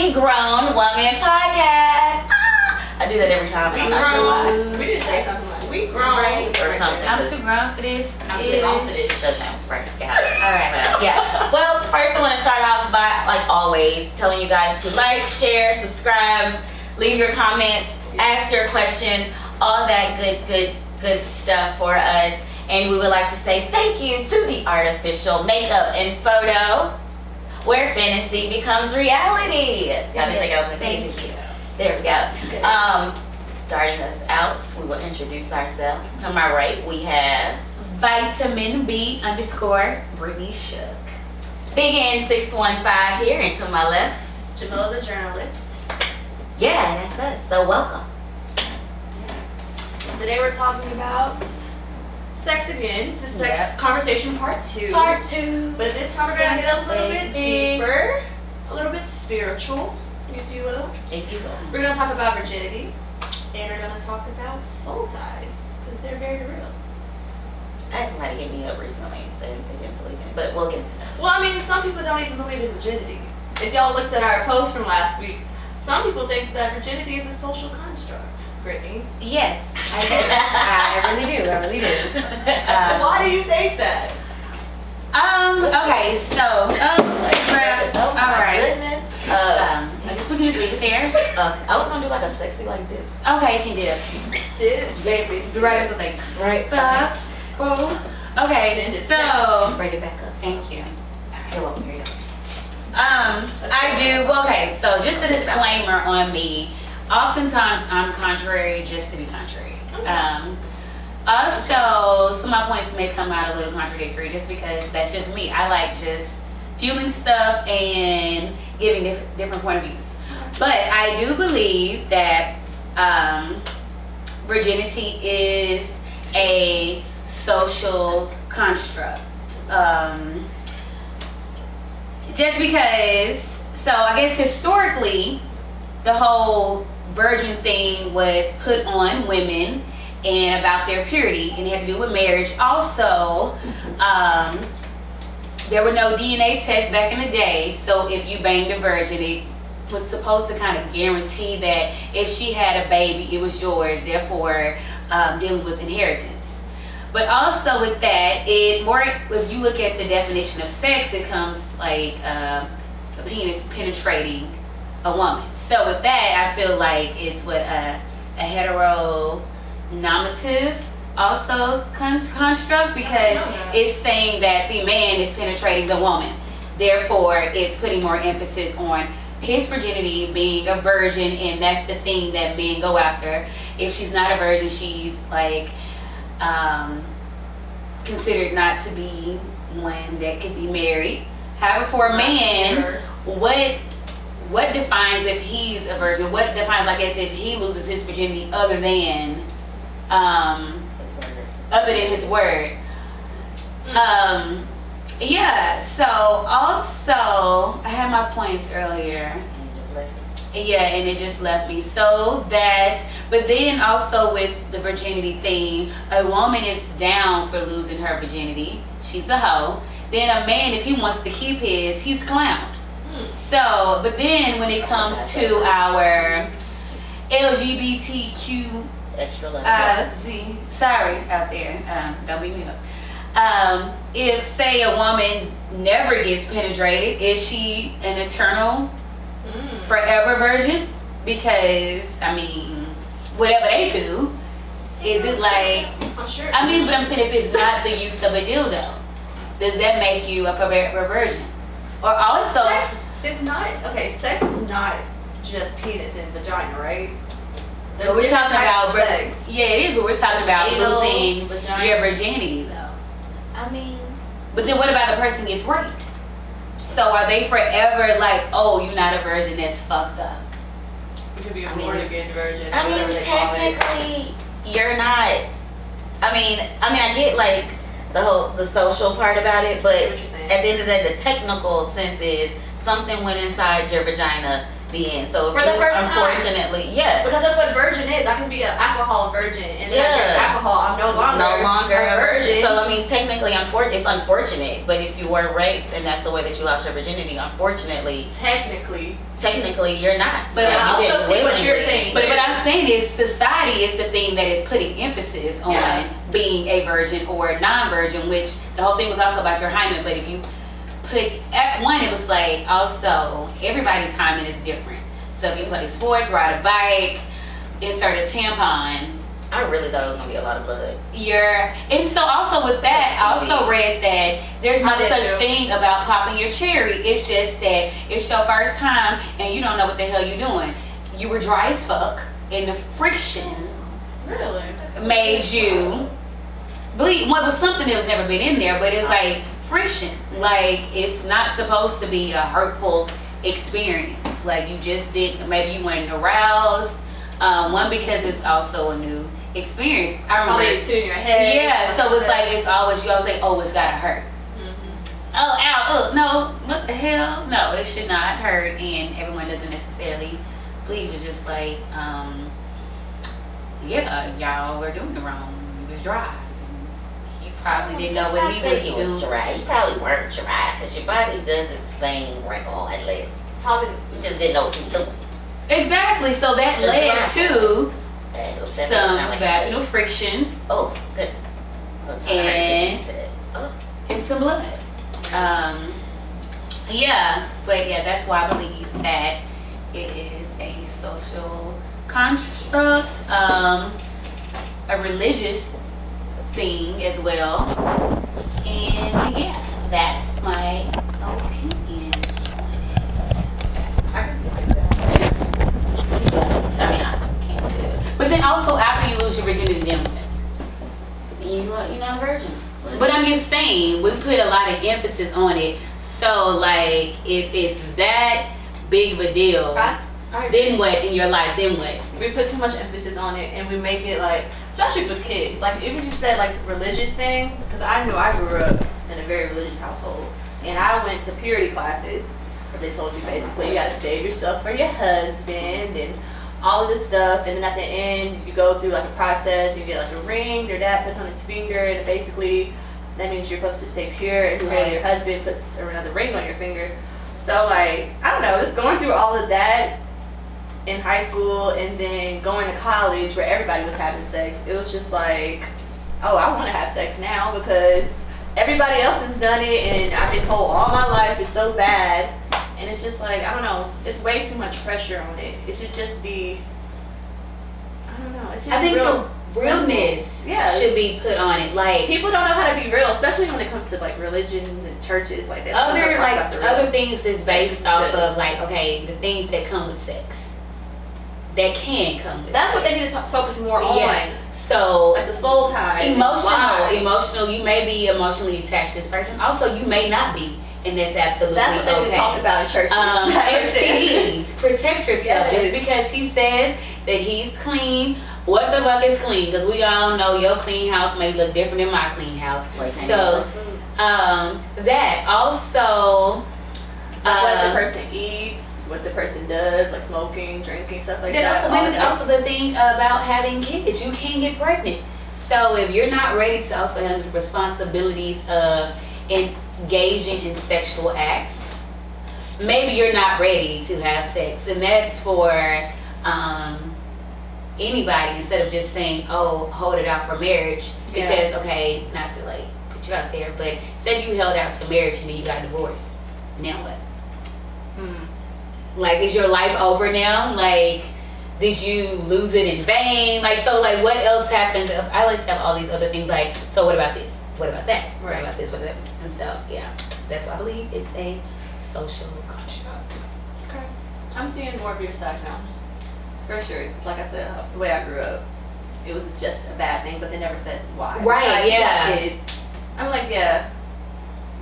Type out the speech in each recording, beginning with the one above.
the Grown Woman Podcast. Ah, I do that every time, and I'm not sure why. We didn't say something like we grown Right, or something. I'm too grown for this. I'm Ish. too grown for this. Doesn't work out. All right. Well, yeah. Well, first I want to start off by, like always, telling you guys to like, share, subscribe, leave your comments, ask your questions, all that good, good, good stuff for us. And we would like to say thank you to the artificial makeup and photo, where fantasy becomes reality. Y'all didn't think I was gonna Thank you. there we go. Um, starting us out, we will introduce ourselves. To my right, we have Vitamin B underscore Brittany Shook. Big N six one five here, and to my left, Jamila the journalist. yeah, and that's us. So welcome. Today we're talking about sex again. This is sex Yep. conversation part two. Part two. But this time we're gonna get a little bit deeper, a little bit spiritual, if you will. If you will. We're gonna talk about virginity, and we're gonna talk about soul ties because they're very real. I had somebody hit me up recently and said they didn't believe in it, but we'll get into that. Well, I mean, some people don't even believe in virginity. If y'all looked at our post from last week, some people think that virginity is a social construct. Brittany, Yes, I do. I really do. I really do. Um, why do you think that? Um. Okay. So. Um. oh all my right. goodness. Uh, Um. I guess we can just leave it there. uh, I was gonna do like a sexy like dip. Okay, you can do it. Did baby? The writers was like, Right. "Fuck, boo." Okay. So. Bring it back up. Thank you. You're welcome. Here you go. Um, I do. Well, okay, so just a disclaimer on me. Oftentimes, I'm contrary just to be contrary. Okay. Um, also, some of my points may come out a little contradictory just because that's just me. I like just fueling stuff and giving diff- different point of views. But I do believe that um, virginity is a social construct. Um, just because so i guess historically the whole virgin thing was put on women and about their purity and it had to do with marriage. Also um, there were no dna tests back in the day so if you banged a virgin it was supposed to kind of guarantee that if she had a baby it was yours therefore um, dealing with inheritance. But also with that, it more if you look at the definition of sex, it comes like uh, a penis penetrating a woman. So with that, I feel like it's what a, a heteronormative also con- construct because it's saying that the man is penetrating the woman. Therefore, it's putting more emphasis on his virginity being a virgin, and that's the thing that men go after. If she's not a virgin, she's like um, considered not to be one that could be married. However, for a man, what what defines if he's a virgin? What defines, I guess, if he loses his virginity other than um, other than his word? Um, yeah. So also, I had my points earlier. And just left. Yeah, and it just left me. So that, but then also with the virginity thing, a woman is down for losing her virginity. She's a hoe. Then a man, if he wants to keep his, he's clowned. So, but then when it comes to our LGBTQ Extra uh, Z, sorry out there, um, don't beat me up. Um, if say a woman never gets penetrated, is she an eternal Mm. forever virgin because I mean, whatever they do, is it like? I'm sure. I mean, but I'm saying if it's not the use of a dildo, does that make you a forever virgin? Or also, sex is not okay. Sex is not just penis and vagina, right? but we're talking about of sex. Yeah, it is. But we're talking about Anal, losing vagina. your virginity, though. I mean, But then what about the person gets raped? So are they forever like, oh, you're not a virgin? That's fucked up. You could be a I mean- born again virgin. I mean, they call it. technically, you're not. I mean, I mean, I get like the whole the social part about it, but at the end of the day, the technical sense is something went inside your vagina. The end. So if For the you, first time. unfortunately, yeah, Because that's what virgin is. I can be an alcohol virgin, and then I drink alcohol. I'm no longer no longer a virgin. So I mean, technically, unfor- it's unfortunate. But if you were raped and that's the way that you lost your virginity, unfortunately, technically, technically, you're not. But I you also didn't see what you're saying. But what I'm saying is society is the thing that is putting emphasis on Yeah. being a virgin or non-virgin, which the whole thing was also about your hymen. But if you put at one, it was like also everybody's timing is different. So if you play sports, ride a bike, insert a tampon, I really thought it was gonna be a lot of blood. you're and so also with that, I also read that there's no such thing about popping your cherry. It's just that it's your first time and you don't know what the hell you're doing. You were dry as fuck and the friction really. made you bleed. Well, it was something that was never been in there, but it's oh. like friction. Like it's not supposed to be a hurtful experience. Like you just didn't, Maybe you weren't aroused. Um, one because it's also a new experience. I remember. Probably two in your head. Yeah, so it's like it's always you always say, oh, it's gotta hurt. Mhm. Oh, ow, oh, no, what the hell? No, it should not hurt, and everyone doesn't necessarily bleed. It was just like, um, yeah, y'all were doing it wrong. It was dry. Probably didn't know what he Say was he doing. was dry. You probably weren't dry because your body does its thing regardless. Probably. You just didn't know what you was doing. Exactly. So that The led to some like vaginal friction. Oh, good. I'm tired of And- to. Oh, and some blood. Um, yeah, but yeah, that's why I believe that it is a social construct, um, a religious thing as well. And yeah, that's my opinion on it. I can see that. I mean, I can't too. But then also after you lose your virginity, then what? You you're not a virgin. But I'm just saying, we put a lot of emphasis on it. So, like, if it's that big of a deal, I, I then what in your life? Then what? we put too much emphasis on it and we make it like especially with kids. Like even you said like religious thing because i knew i grew up in a very religious household and i went to purity classes where they told you basically you got to save yourself for your husband and all of this stuff and then at the end you go through like a process you get like a ring your dad puts on his finger and basically that means you're supposed to stay pure until Right. your husband puts another ring on your finger. So like i don't know it's going through all of that in high school and then going to college where everybody was having sex, it was just like, oh, I want to have sex now because everybody else has done it and I've been told all my life it's so bad. And it's just like, I don't know, it's way too much pressure on it. It should just be, I don't know, it's just I think real the realness. Yeah. should be put on it. Like People don't know how to be real, especially when it comes to like religions and churches like that. other Let's just talk about like other things is based off of like okay, the things that come with sex. That can come with That's what they need to focus more on. Yeah. So Like the soul ties. emotional emotional you may be emotionally attached to this person also you may not be and that's absolutely That's what okay talk about in churches. um, STDs protect yourself just because he says that he's clean what the fuck is clean because we all know your clean house may look different than my clean house so um, that also what the um, person eats, what the person does, like smoking, drinking, stuff like Then that. also maybe also the thing about having kids, you can get pregnant. So if you're not ready to also handle the responsibilities of engaging in sexual acts, maybe you're not ready to have sex, and that's for um, anybody instead of just saying, "Oh, hold it out for marriage," Yeah. because okay, not too late, put you out there, but say you held out to marriage and then you got divorced. Now what? Hmm. Like, is your life over now? Like, did you lose it in vain? Like, so, like, what else happens? I like to have all these other things. Like, so what about this? What about that? What about this? What about that? And so, yeah, that's why I believe it's a social construct. Okay. I'm seeing more of your side now. For sure. Because, like I said, uh, the way I grew up, it was just a bad thing, but they never said why. Right, got yeah. kid. I'm like, yeah.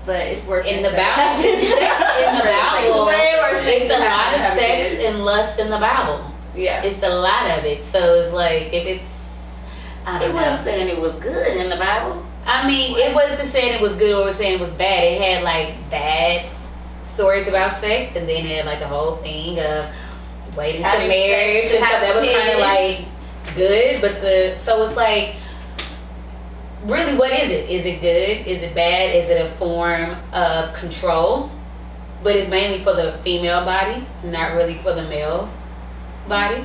But it's worse In the. Bible, it's sex in the Bible. way worse things It's a lot of sex and lust in the Bible. Yeah. It's a lot of it. So it's like if it's, I It don't know. It wasn't saying it was good in the Bible. I mean, it wasn't saying it was good or saying it was bad. It had like bad stories about sex, and then it had like the whole thing of waiting to marriage and stuff. That was kind of like good, but the so it's like really, what is it? Is it good? Is it bad? Is it a form of control? But it's mainly for the female body, not really for the male's body.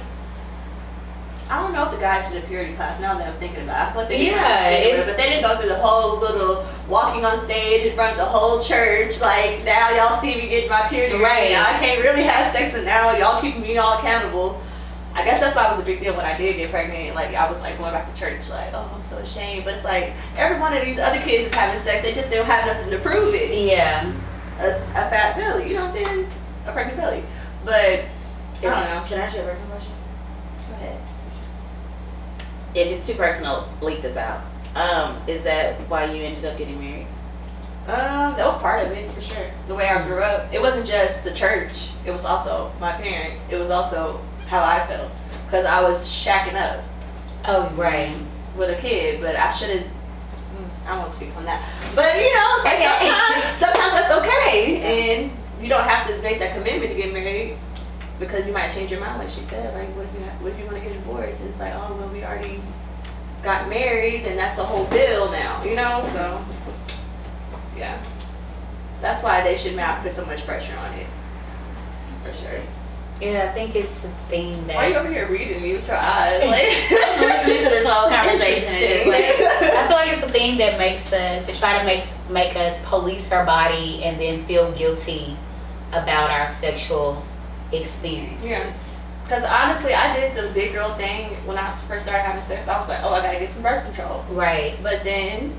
I don't know if the guys did a purity class now that I'm thinking about it. I they Yeah, it's- but they didn't go through the whole little walking on stage in front of the whole church. Like now y'all see me getting my period. Right. Now I can't really have sex and now y'all keeping me all accountable. I guess that's why it was a big deal when I did get pregnant. Like I was like going back to church, like oh I'm so ashamed. But it's like every one of these other kids is having sex. They just don't have nothing to prove it. Yeah. A, a fat belly, you know what I'm saying? A pregnant belly. But I don't know. Can I ask you a personal question? Go ahead. If it's too personal, bleep this out. Um, is that why you ended up getting married? Um, that was part of it for sure. The way I grew up, it wasn't just the church. It was also my parents. It was also how I felt because I was shacking up Oh, right. with a kid, but I shouldn't. mm, I won't speak on that. But you know, so Okay. sometimes sometimes that's okay, and you don't have to make that commitment to get married because you might change your mind, like she said. Like, what if you what if you want to get divorced? It's like, oh well, we already got married, and that's a whole bill now, you know. So yeah, that's why they should not put so much pressure on it. For sure. Yeah, I think it's a thing that Why are you over here reading me with your eyes? Like, listening to this whole conversation like- I feel like it's a thing that makes us to try to make make us police our body and then feel guilty about our sexual experiences. Yeah. Because honestly, I did the big girl thing when I first started having sex. I was like, oh, I gotta get some birth control. Right. But then,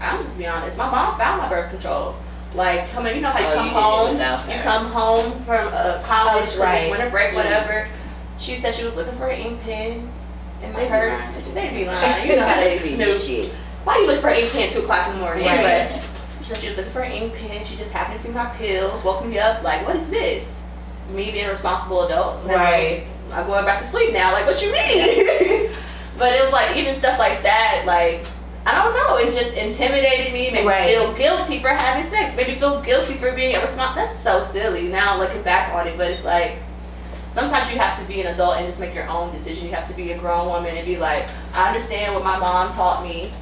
I'm just be honest, my mom found my birth control. Like, come you know how you Oh, come you home, you come home from uh, college, College, right. winter break, Mhm. whatever. She said she was looking for an ink pen in my They be purse. lying. They be lying. You know how they snoop. Why you look for an ink pen at 2 o'clock in the morning? Right. Anyway, she said she was looking for an ink pen. She just happened to see my pills, woke me up, like, what is this? Me being a responsible adult. Right. I'm going back to sleep now. Like, what you mean? but it was like, even stuff like that, like, I don't know. It just intimidated me, made Right. me feel guilty for having sex, made me feel guilty for being a responsible. That's so silly now looking back on it, but it's like, sometimes you have to be an adult and just make your own decision. You have to be a grown woman and be like, I understand what my mom taught me,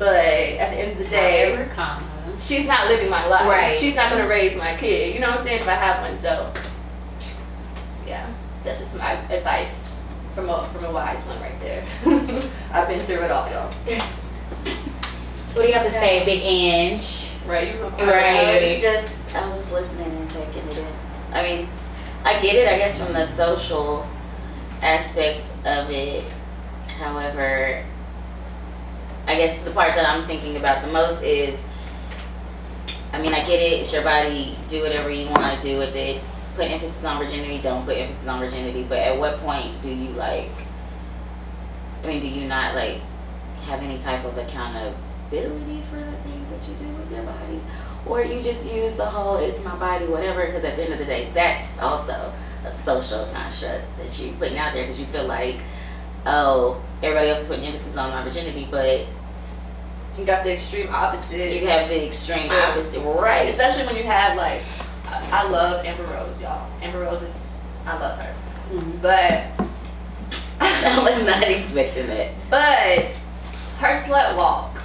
but at the end of the day, she's not living my life. Right. She's not gonna raise my kid. You know what I'm saying? If I have one, so yeah, that's just my advice from a from a wise one right there. I've been through it all, y'all. So what do you have to say, Big Ange? Right? You Right. I was just I was just listening and taking it in. I mean, I get it, I guess, from the social aspect of it. However, I guess the part that I'm thinking about the most is, I mean, I get it. It's your body. Do whatever you want to do with it. Put emphasis on virginity. Don't put emphasis on virginity. But at what point do you like? I mean, do you not like have any type of accountability for the things that you do with your body? Or you just use the whole it's my body, whatever, because at the end of the day, that's also a social construct that you're putting out there because you feel like, oh, everybody else is putting emphasis on my virginity, but You got the extreme opposite. you have the extreme Sure. opposite. Right. Especially when you have like, I love Amber Rose, y'all. Amber Rose is, I love her, Mhm. but I was not expecting that. but her slut walk.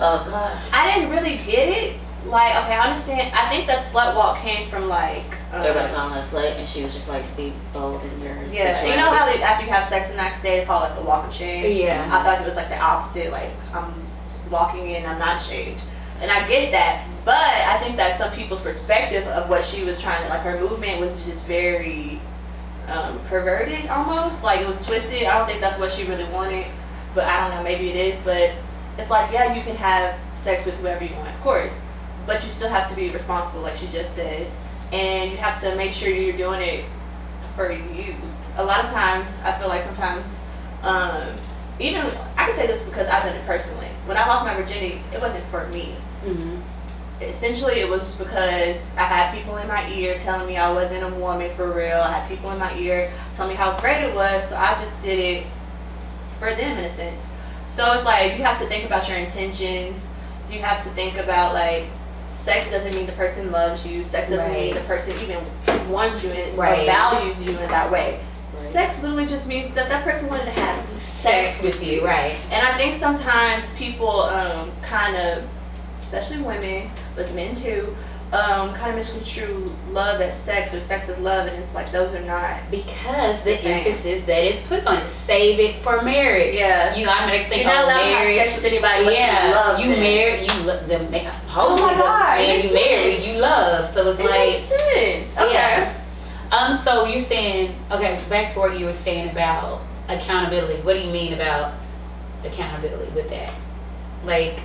Oh, gosh. I didn't really get it. Like, okay, I understand. I think that slut walk came from like. um, Everybody calling her a slut, and she was just like, be bold in your Yeah, you know how they, after you have sex the next day, they call it the walk of shame. Yeah. I thought it was like the opposite. Like I'm walking in, I'm not ashamed, and I get that. But I think that some people's perspective of what she was trying to like, her movement was just very um, perverted, almost like it was twisted. I don't think that's what she really wanted, but I don't know. Maybe it is, but it's like yeah, you can have sex with whoever you want, of course, but you still have to be responsible, like she just said, and you have to make sure you're doing it for you. A lot of times, I feel like sometimes, um, even I can say this because I've done it personally. When I lost my virginity, it wasn't for me. Mhm. Essentially, it was because I had people in my ear telling me I wasn't a woman for real. I had people in my ear telling me how great it was, so I just did it for them in a sense. So it's like you have to think about your intentions. You have to think about like sex doesn't mean the person loves you. Sex doesn't mean the person even wants you and Right. values you in that way. Sex literally just means that that person wanted to have Sex with you, right? and I think sometimes people um, kind of, especially women, but men too, um, kind of misconstrue love as sex or sex as love, and it's like those are not. Because the The emphasis that is put on it, save it for marriage. Yeah. You automatically think, You're not oh, allowed to have marriage. sex with anybody yeah, you love you married, you love the Oh my God, the it man makes you married, you love. So it's It like, makes sense. Okay. Yeah. um, so you're saying, okay, back to what you were saying about accountability. What do you mean about accountability with that? Like,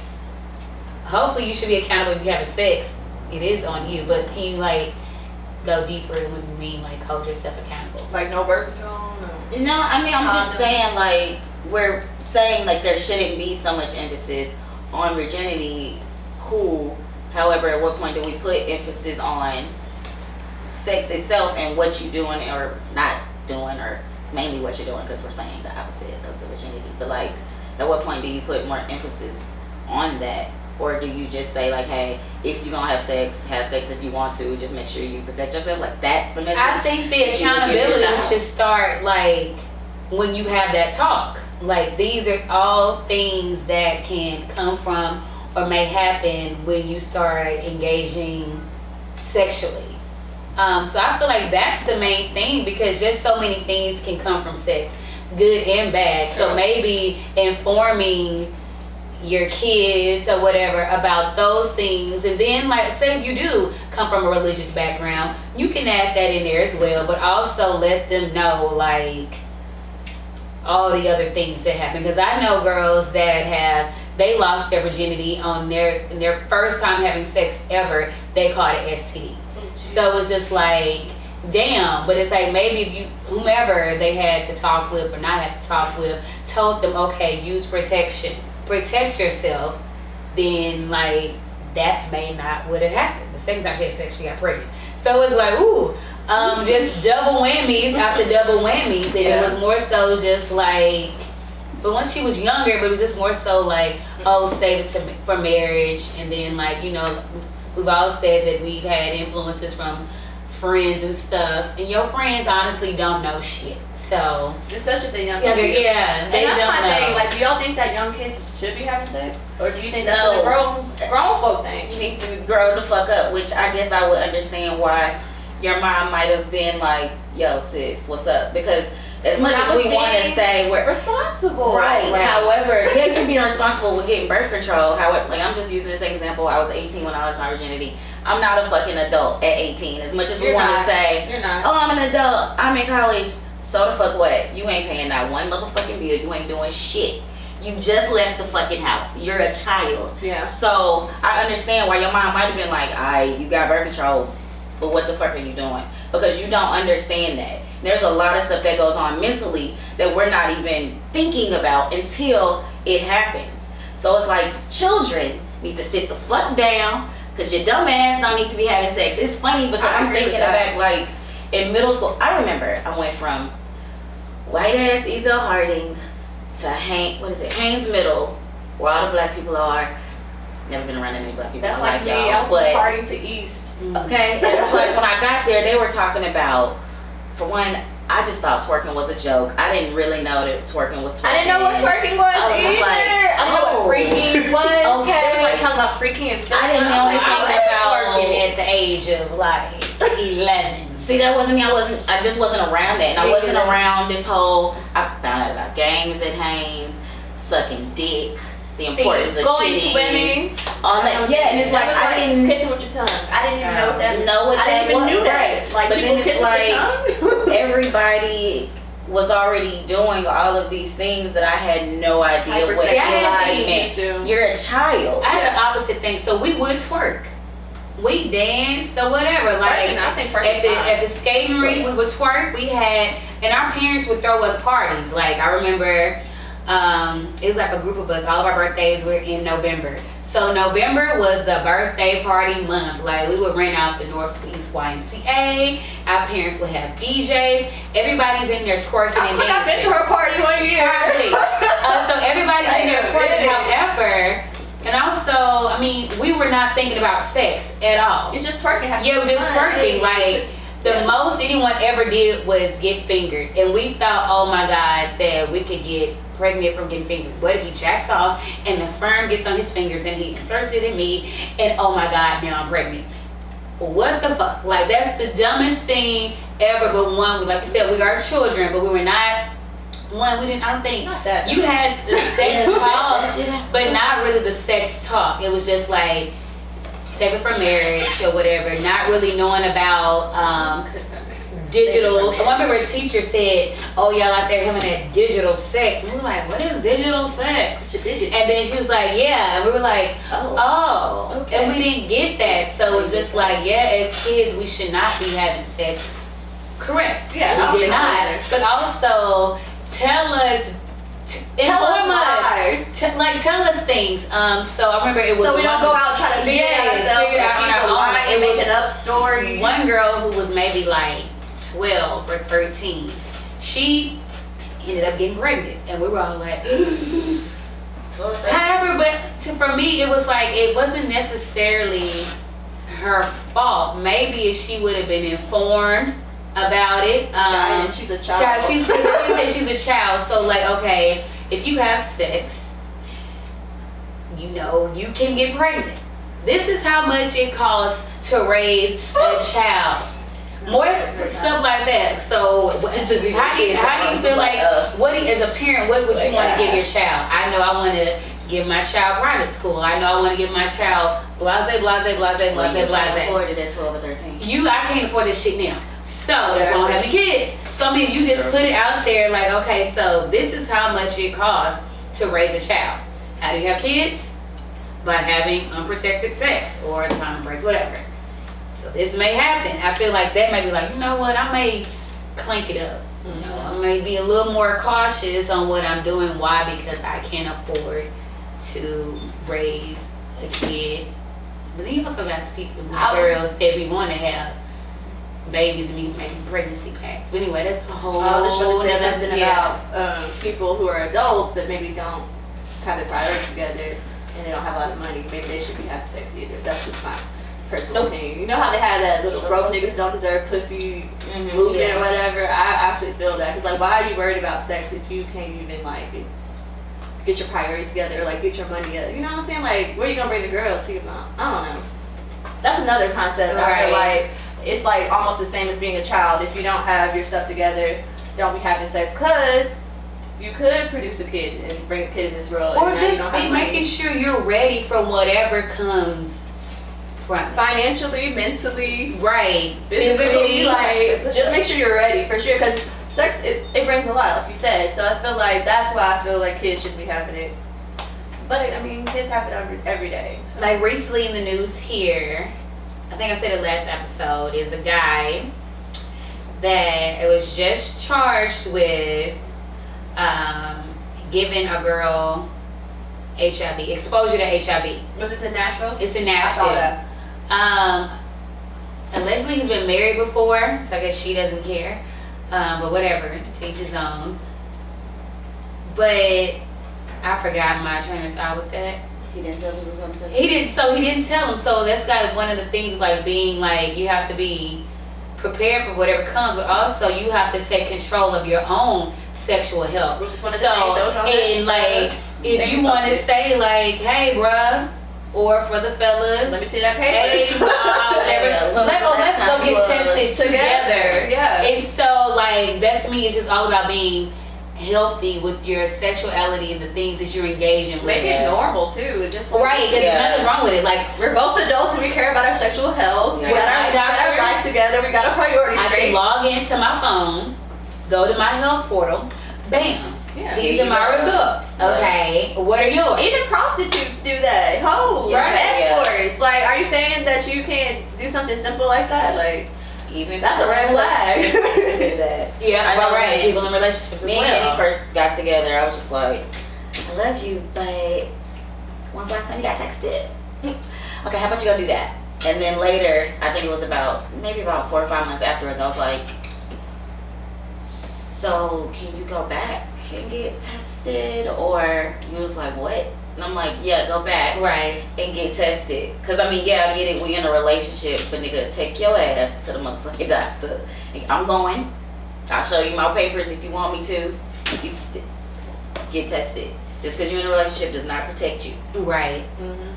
hopefully you should be accountable if you're having sex. It is on you, but can you like go deeper what you mean, like hold yourself accountable? Like no birth control. No. No, I mean I'm just saying like we're saying like there shouldn't be so much emphasis on virginity. Cool. However, at what point do we put emphasis on sex itself and what you're doing or not doing, or mainly what you're doing? Because we're saying the opposite of the virginity. But like, at what point do you put more emphasis on that? Or do you just say like, hey, if you're gonna have sex, have sex if you want to. Just make sure you protect yourself. Like that's the message. I think the that you would give your accountability should start like when you have that talk. Like these are all things that can come from or may happen when you start engaging sexually. Um, so I feel like that's the main thing because just so many things can come from sex, good and bad. So maybe informing your kids or whatever about those things. And then like say if you do come from a religious background you can add that in there as well but also let them know like all the other things that happen. Because i know girls that have they lost their virginity on their their first time having sex ever they caught it std so it's just like damn but it's like maybe if you whomever they had to talk with or not had to talk with told them okay use protection protect yourself then like that may not would have happened. The second time she had sex she got pregnant. So it's like ooh um just double whammies after double whammies. And it was more so just like but once she was younger but it was just more so like oh save it to for marriage. And then like you know we've all said that we've had influences from friends and stuff. And your friends honestly don't know shit so Especially if they're young. yeah, kids. yeah they and that's my know thing. Like, do y'all think that young kids should be having sex, or do you think that's No. a grown grown folk thing? you need to grow the fuck up, which I guess I would understand why your mom might have been like, yo, sis, what's up? Because as much as we want to say we're Responsible. right, Like, however, yeah, you can be responsible with getting birth control. However, like I'm just using this example. I was 18 when I lost my virginity. I'm not a fucking adult at 18. As much as we You're want to say, you're not. oh, I'm an adult, I'm in college. So the fuck what? You ain't paying that one motherfucking bill. You ain't doing shit. You just left the fucking house. You're a child. Yeah. So I understand why your mom might have been like, "I, you got birth control, but what the fuck are you doing?" Because you don't understand that. There's a lot of stuff that goes on mentally that we're not even thinking about until it happens. So it's like children need to sit the fuck down because your dumb ass don't need to be having sex. It's funny because I I'm thinking back like in middle school. I remember I went from white ass Ezell Harding to Hain, what is it, Haynes Middle, where all the black people are. Never been around that many black people That's in my like life, me. I y'all. was But partying to East. Mm-hmm. okay, and it's like when I got there, they were talking about, for one, I just thought twerking was a joke. I didn't really know that twerking was twerking. I didn't know what twerking was, I was just either. like, I didn't know oh. what freaking was. Okay. They was like talking about freaking and I didn't know like, anything oh, I was about- working at the age of like 11. See, that wasn't me. I wasn't. I just wasn't around that, and I wasn't around this whole. I found out about gangs at Haynes, sucking dick, the See, importance of going titties, swimming. all that. Um, yeah, and it's That like I didn't kissing with your tongue. I didn't even know what that. Um, know what I that didn't even was. knew that. Right. Like But people then it's like- with their tongue. everybody was already doing all of these things that I had no idea what See, I had it these meant. You're a child. I had the opposite thing. So we would twerk. We danced or whatever. Like Twerking, I think at the fine. at the skating rink, we would twerk. We had and our parents would throw us parties. Like I remember, um, it was like a group of us. All of our birthdays were in November. So November was the birthday party month. Like we would rent out the Northeast YMCA. Our parents would have DJs. Everybody's in there twerking I and think I've been dancing. to her party one year. Probably. Uh, so everybody's in there twerking. However, and also, I mean, we were not thinking about sex at all. It's just twerking. Yeah, we're just fun. twerking. Like the Yeah. most anyone ever did was get fingered, and we thought, oh my god, that we could get pregnant from getting fingered. What if he jacks off and the sperm gets on his fingers and he inserts it in me, and oh my god, now I'm pregnant. What the fuck? Like that's the dumbest thing ever. But one, like you said, we are children, but we were not. One, we didn't. I don't think Not that. you had the same talk That shit happened. but not really the sex talk. It was just like saving for marriage or whatever. Not really knowing about um, digital. I remember a teacher said, "Oh, y'all out there having that digital sex," and we were like, "What is digital sex?" And then she was like, "Yeah," and we were like, Oh. "Oh," Okay. and we didn't get that. So it's just like, yeah, as kids, we should not be having sex. Correct. Yeah, we did not. But also, tell us. Tell us inform us. why. T- like tell us things. Um, so I remember it was So we don't go out and try to figure Yes, it out ourselves. figure out on our own. It was making up stories. One girl who was maybe like 12 or 13, she ended up getting pregnant, and we were all like. However, but to, for me, it was like it wasn't necessarily her fault. Maybe if she would have been informed about it. Um, and she's a child. child, she's, you she's a child, so like, okay, if you have sex, you know, you can get pregnant. This is how much it costs to raise a child. More stuff like that. So, how do you, how do you feel like, what do you, as a parent, what would you want to give your child? I know I want to give my child private school. I know I want to give my child blase, blase, blase, blase, Blase, blase. afford it at 12 or 13. You, I can't afford this shit now. So that's why I don't have any kids. So I mean, you just put it out there, like, okay, so this is how much it costs to raise a child. How do you have kids? By having unprotected sex or condom breaks, whatever. So this may happen. I feel like that may be like, you know what? I may clank it up. You know, I mm-hmm. may be a little more cautious on what I'm doing. Why? Because I can't afford to raise a kid. But then you also got the people, the girls that we want to have babies and be making pregnancy packs. But anyway, that's a whole. I was just going to say something yeah. about um, people who are adults but maybe don't have their priorities together and they don't have a lot of money. Maybe they should be having sex either. That's just my personal opinion. You know how they had that little broke niggas don't deserve pussy Mhm, movement yeah. or whatever? I actually feel that. Because, like, why are you worried about sex if you can't even, like, get your priorities together, like, get your money together? You know what I'm saying? Like, where you going to bring the girl to? I don't know. That's another concept. I feel Right. like it's like almost the same as being a child. If you don't have your stuff together, don't be having sex because you could produce a kid and bring a kid in this world. Or and now you just be making sure you're ready for whatever comes from financially, mentally, Right. physically, like just make sure you're ready for sure. Because sex it, it brings a lot, like you said. So I feel like that's why I feel like kids should be having it. But I mean, kids have it every every day. So. like recently in the news here, I think I said it last episode, is a guy that it was just charged with um, giving a girl HIV, exposure to HIV. was this in Nashville? It's in Nashville. Um, allegedly he's been married before, so I guess she doesn't care. Um, but whatever, to each his own. But I forgot my train of thought with that. He didn't tell me he was. He didn't. So he didn't tell him. So that's got one of the things like being like you have to be prepared for whatever comes, but also you have to take control of your own sexual health. Which is one of So the things that was on that. and like if you you, want to say like, hey, bruh, or for the fellas, Let me see that hey, papers. nah, whatever. Yeah, Let, oh, let's go get was tested together. Yeah. And so like that to me is just all about being healthy with your sexuality and the things that you're engaging with. Make it normal too. It Just Right, there's Yeah. nothing wrong with it. Like We're both adults and we care about our sexual health. Yeah. We got our, got our life together. We got our priorities I can log into my phone, go to my health portal, bam. Yeah. These are my results. Okay, what are yours? Even prostitutes do that. Hoes, Yeah, yeah. escorts. Like, are you saying that you can't do something simple like that? Like, Even That's a red flag. Yeah, I know right. People in relationships as Me and Kenny first got together. I was just like, I love you, but When's the last time you got texted? okay, how about you go do that? And then later, I think it was about maybe about four or five months afterwards, I was like, so can you go back and get tested? Or you was like, what? And I'm like, yeah, go back Right. and get tested. Cause I mean, yeah, I get it. We in a relationship, but nigga, take your ass to the motherfucking doctor. I'm going. I'll show you my papers if you want me to. You get tested. Just cause you're in a relationship does not protect you. Right. Mhm.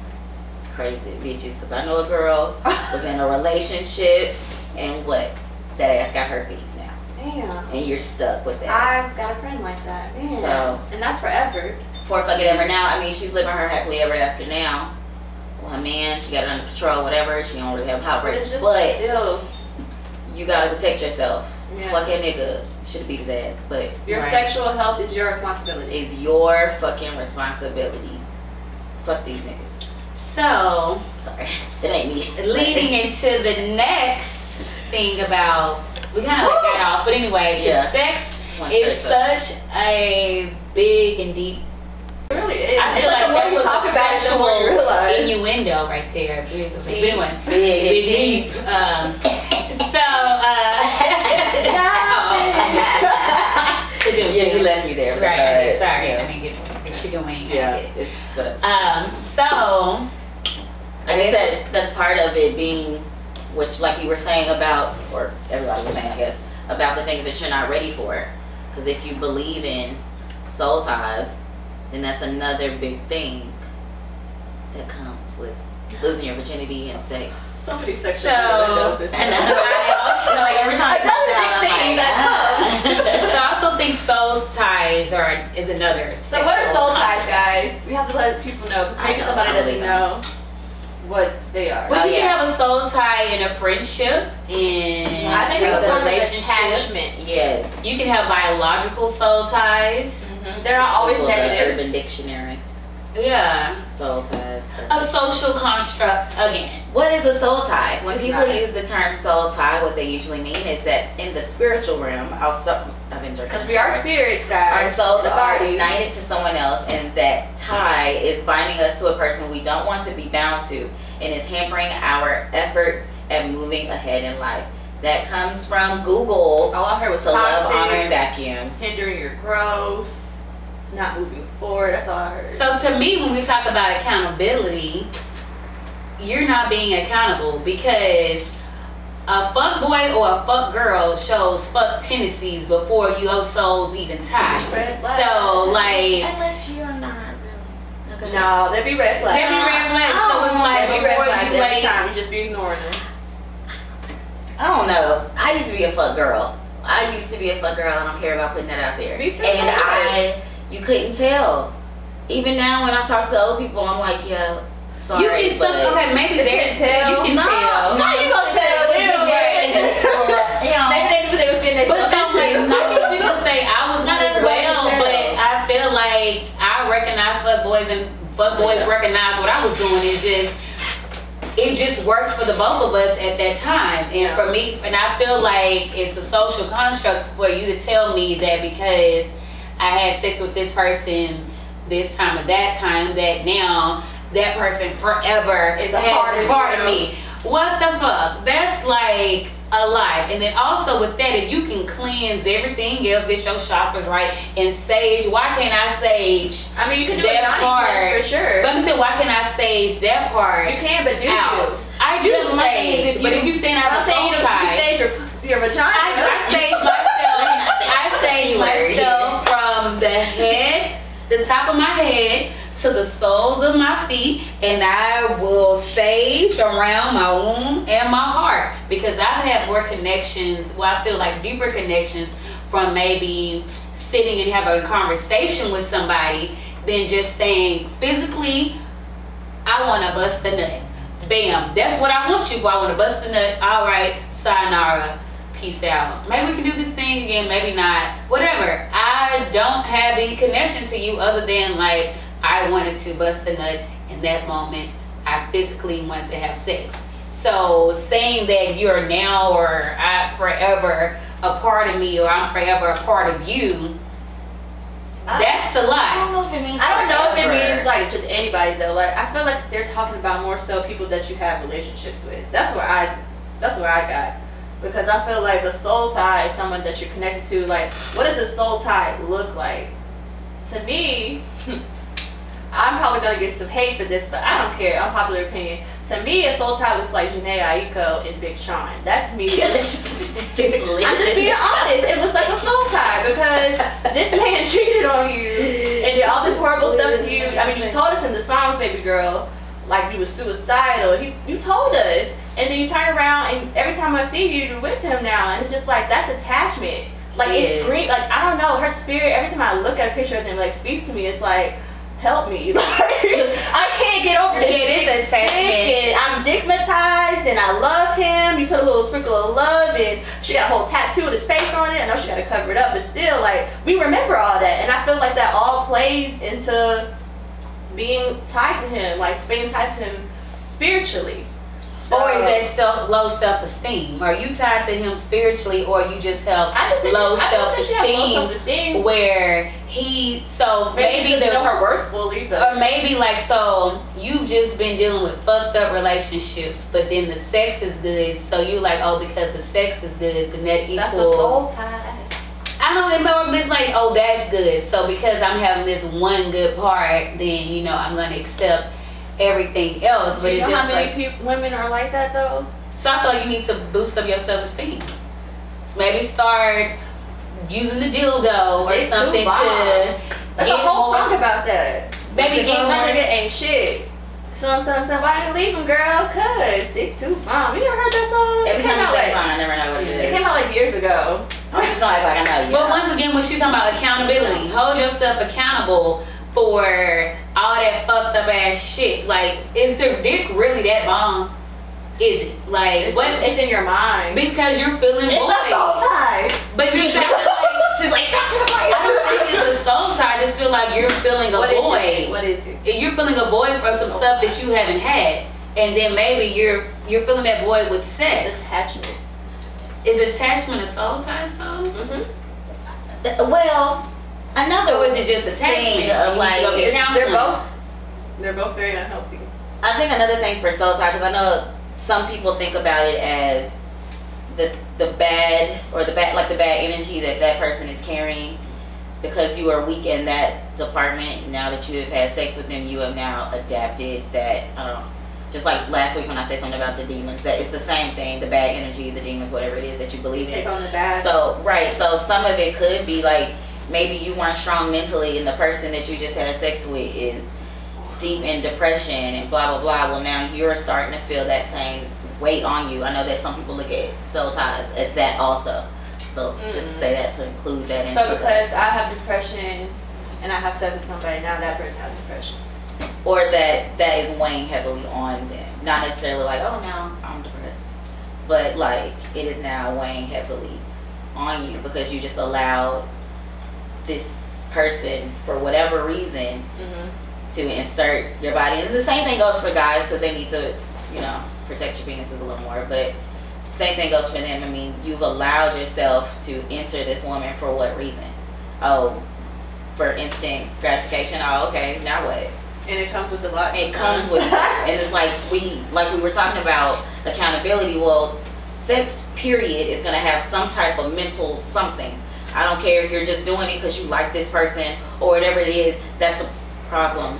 Crazy bitches. Cause I know a girl was in a relationship and what? That ass got herpes now, Damn. and you're stuck with that. I've got a friend like that. Damn. So- and that's forever. For fuck it ever now. I mean, she's living her happily ever after now. Well, her man, she got it under control, whatever. She don't really have But it's just but still you gotta protect yourself. Yeah. Fuck that nigga. Should beat his ass, but your Right. sexual health is your responsibility. Is your fucking responsibility. Fuck these niggas. So, Sorry, it ain't me. leading into the next thing about, we kind of let that off, but anyway, Yeah. sex One is up. such a big and deep. Really is. I It's feel like, the more that you was a the sexual innuendo right there. Big, but Deep. anyway, big and big deep. deep. Um, so, uh, to do. Yeah, he left me there. Right, sorry. I didn't get what you doing. Yeah, it. it's whatever. Um, so, Like I said, that's part of it being, which like you were saying about, or everybody was saying, I guess, about the things that you're not ready for. Because if you believe in soul ties, then that's another big thing that comes with losing your virginity and sex. so many sexual So- innuendos And there. I like every time it comes out, I'm thing like, so ah. I also think soul ties are is another. So what are sexual soul ties, guys? We have to let people know because maybe somebody doesn't know what they are. But Oh, you yeah. can have a soul tie in a friendship, and I think it's a a form relationship. attachment. yes. You can have biological soul ties. Mhm. They're not always negative. Urban Dictionary. Yeah. Soul ties. A social construct again. What is a soul tie? When It's people not. use the term soul tie, what they usually mean is that in the spiritual realm, our soul, I've been drinking. Because we are spirits, Our souls are united to someone else, and that tie is binding us to a person we don't want to be bound to, and is hampering our efforts at moving ahead in life. That comes from Google All I heard was to love, honor, and vacuum. hindering your growth, not moving forward. That's all I heard. So to me, when we talk about accountability, you're not being accountable because a fuck boy or a fuck girl shows fuck tendencies before you your souls even tie. So like Unless you're not really. Okay. no, there be red flags. there be red flags. So it's oh. like be red before flags you every time. You just be ignoring them. I don't know. I used to be a fuck girl. I used to be a fuck girl. I don't care about putting that out there. Me too, And I, you couldn't tell. Even now, when I talk to old people, I'm like, yeah, sorry, you can some but okay maybe They there can tell. you can No, tell. no, you gonna tell They them, be right? gay. You know. Maybe they knew they was getting But themselves so like, into. You can say I was Not one as well, but. I feel like I recognize fuck boys and fuck boys Yeah. recognize what I was doing is just it just worked for the both of us at that time. And Yeah. for me and I feel like it's a social construct for you to tell me that because I had sex with this person this time or that time that now that person forever Is a part of part of me. What the fuck? That's like a lie. And then also with that, if you can cleanse everything else, get your chakras right, and sage, why can't I sage? I mean, you can do that part. for sure. Let me say, why can't I sage that part you can, but do out? you? I do Yeah, my thing is sage, if but you- if you saying I I'm have soul you, sage your, your vagina. I, I sage myself. I sage myself from the head, the top of my head, to the soles of my feet, and I will sage around my womb and my heart because I've had more connections. Well, I feel like deeper connections from maybe sitting and having a conversation with somebody than just saying physically, I want to bust the nut. Bam, that's what I want you for. I want to bust the nut. All right, sayonara peace out. Maybe we can do this thing again, maybe not. Whatever. I don't have any connection to you other than like I wanted to bust the nut in that moment. I physically wanted to have sex. So saying that you're now or I forever a part of me or I'm forever a part of you, That's a I lot. don't know if it means. I don't know if it means like just anybody though. Like I feel like they're talking about more so people that you have relationships with. That's where I, that's where I got, because I feel like a soul tie is someone that you're connected to. Like, what does a soul tie look like? To me, I'm probably gonna get some hate for this, but I don't care. Unpopular opinion. To me, a soul tie looks like Jhené Aiko and Big Sean. That's me. just, just I'm just being honest. It was like a soul tie because this man cheated on you and did all this horrible stuff to you. I mean, you told us in the songs, baby girl, like you was suicidal. You, you told us, and then you turn around and every time I see you, you're with him now, and it's just like that's attachment. Like Yes. it's scream. Like I don't know, her spirit. Every time I look at a picture of them, like speaks to me. It's like. Help me! Like I can't get over this. Yeah, it is attachment. I'm dickmatized and I love him. You put a little sprinkle of love and she got a whole tattoo of his face on it. I know she got to cover it up, but still, like, we remember all that. And I feel like that all plays into being tied to him, like, being tied to him spiritually. So, Or is that self, low self esteem? Are you tied to him spiritually, or you just have I just low self think she has low esteem where he so Maybe, maybe doesn't know the her worth fully, or maybe like so you've just been dealing with fucked up relationships, but then the sex is good, so you like oh because the sex is good, then that that's a equals. soul tie. I don't remember. It's like oh that's good, so because I'm having this one good part, then you know I'm gonna accept everything else. But Do you it's know how many like peop women are like that though? so I feel like you need to boost up your self esteem. So maybe start using the dildo or It's something to There's get a whole more- song about that. Maybe get my nigga ain't shit. So I'm saying, so why you leave him, girl? Cause dick too bomb. You never heard that song? Every it came time you out say like, song, I never know what it is. it it is. came out like years ago. I'm just gonna like I know you. But once again, when she's talking about accountability, hold yourself accountable for all that fucked up ass shit. Like, is the dick really that bomb? Is it? Like, It's, what? it's in your mind. because you're feeling It's void. a soul tie. But you like, She's like, back to the I don't think it's a soul tie. I just feel like you're feeling a What is it? void. What is it? You're feeling a void for some stuff that you haven't had, and then maybe you're you're feeling that void with sex. It's attachment. Is attachment a soul tie though? Mm-hmm. Well, another Or is it just attachment? Thing of, You need like, They're both. They're both very unhealthy. I think another thing for soul tie, because I know some people think about it as the the bad or the bad like the bad energy that that person is carrying because you are weak in that department. Now that you have had sex with them, you have now adapted that. I. Just like last week when I said something about the demons, that it's the same thing. The bad energy, the demons, whatever it is that you You believe in. take on the bad. So right, so some of it could be like maybe you weren't strong mentally, and the person that you just had sex with is deep in depression and blah blah blah. Well, now you're starting to feel that same weight on you. I know that some people look at soul ties as that also. So just Mhm. say that to include that into so because I have depression and I have sex with somebody, now that person has depression. or that that is weighing heavily on them. Not necessarily like, oh now I'm depressed. But like it is now weighing heavily on you because you just allowed this person for whatever reason Mm-hmm. to insert your body. And the same thing goes for guys because they need to, you know, protect your penises a little more. But same thing goes for them. I mean, you've allowed yourself to enter this woman for what reason? Oh, for instant gratification. Oh, okay. Now what? And it comes with a lot. it comes with and it's like we like we were talking about accountability well sex period is going to have some type of mental something i don't care if you're just doing it because you like this person or whatever it is that's a problem.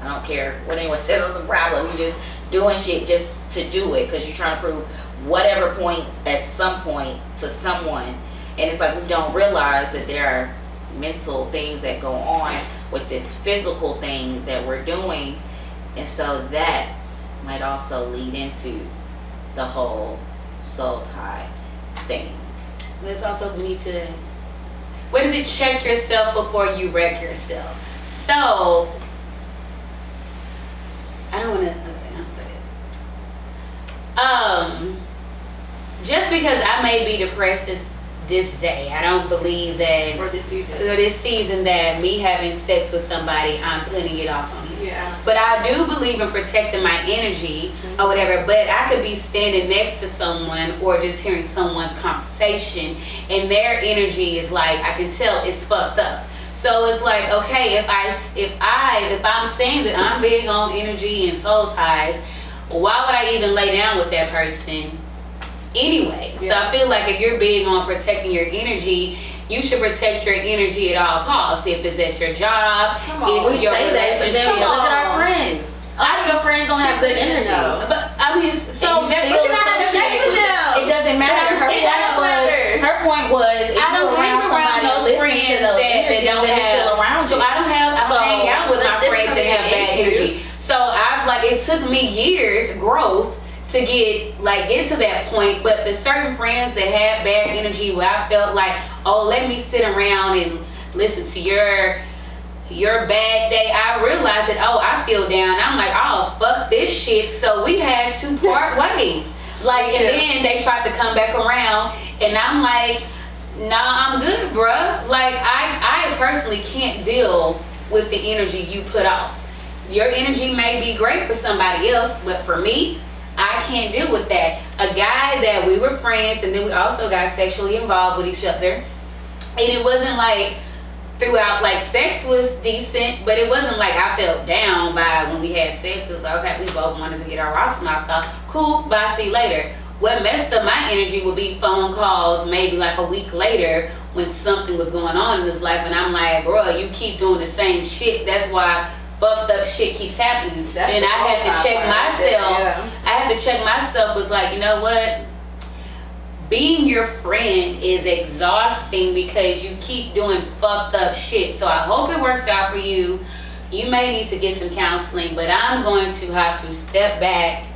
I don't care. What anyone says it's a problem. You just doing shit just to do it because you're trying to prove whatever points at some point to someone. And it's like we don't realize that there are mental things that go on with this physical thing that we're doing. And so that might also lead into the whole soul tie thing. But it's also we need to. What is it? Check yourself before you wreck yourself. So I don't want to. Okay. Um, just because I may be depressed this this day, I don't believe that for this season. or this season that me having sex with somebody, I'm putting it off on. But I do believe in protecting my energy or mm-hmm. whatever. But I could be standing next to someone or just hearing someone's conversation, and their energy is like I can tell it's fucked up. So it's like, okay, if I if I if I'm saying that I'm big on energy and soul ties, why would I even lay down with that person anyway? So I feel like if you're big on protecting your energy, you should protect your energy at all costs. If it's at your job, Come on, if We it's your say that, but then relationship. look at our friends. All of your friends don't have good energy. No. But I mean, so that, but you're not with them. It doesn't matter. Her I'm saying that point was. matter. Her point was. If I don't hang around around those friends that, that don't have. still around so you. I don't have. I So, hang out with my friends that have bad energy. So I've like it took me years growth to get like get to that point. But the certain friends that had bad energy, where I felt like, oh, let me sit around and listen to your your bad day, I realized that oh, I feel down. I'm like, oh fuck this shit. So we had to part ways. Like and then they tried to come back around and I'm like, nah, I'm good, bruh. Like I I personally can't deal with the energy you put off. Your energy may be great for somebody else, but for me, I can't deal with that. A guy that we were friends and then we also got sexually involved with each other. And it wasn't like throughout like sex was decent, but it wasn't like I felt down by when we had sex. It was like, okay, we both wanted to get our rocks knocked off. Cool, bye, see you later. What messed up my energy would be phone calls maybe like a week later when something was going on in his life and I'm like, bro, you keep doing the same shit. That's why fucked up shit keeps happening. That's and I had to check tie part right there, myself. yeah. I had to check myself was like, you know what? Being your friend is exhausting because you keep doing fucked up shit. So I hope it works out for you. You may need to get some counseling, but I'm going to have to step back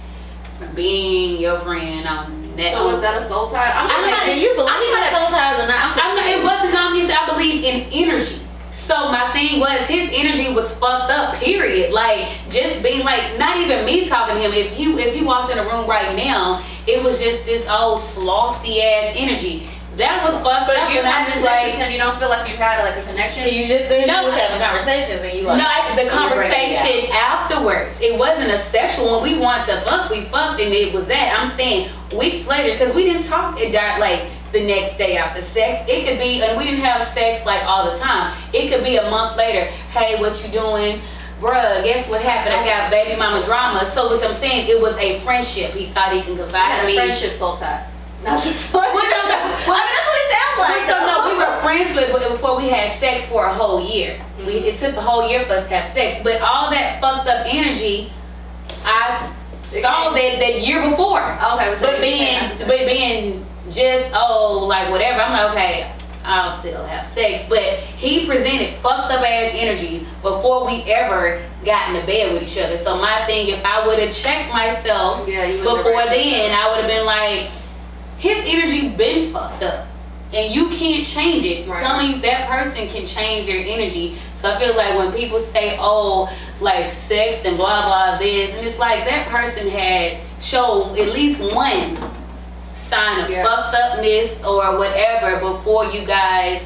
from being your friend on that. So was that a soul tie? I'm I'm not- Do you believe I'm in soul ties or not? I'm not, it wasn't obvious. I believe in energy. So my thing was his energy was fucked up. Period. Like just being like, not even me talking to him. If you if you walked in the room right now, it was just this old slothy ass energy. That was fucked But up. you And I'm just like, with him, you don't feel like you had like a connection. You just said No, you was having conversations and you like. no, I, the you bring it down. conversation afterwards. It wasn't a sexual. one. we wanted to fuck, we fucked, and it was that. I'm saying weeks later because we didn't talk it di- like the next day after sex. It could be, and we didn't have sex like all the time. It could be a month later. Hey, what you doing? Bruh, guess what happened? I got baby mama drama. So what I'm saying, it was a friendship. He thought he can confide in me. friendship soul tie. No, I'm just like, Well, no, no, I mean, that's what it sounds like. so no, we were friends with but before we had sex for a whole year. We, Mm-hmm. it took a whole year for us to have sex, but all that fucked up energy, I saw that that year before. Okay, But can't but being just oh like whatever, I'm like okay, I'll still have sex. But he presented fucked up ass energy before we ever got into bed with each other. So my thing, if I would have checked myself Yeah, before then, I would have been like, his energy been fucked up. And you can't change it. Right. That person can change their energy. So I feel like when people say, oh, like sex and blah blah this, and it's like that person had showed at least one sign of Yeah. fucked upness or whatever before you guys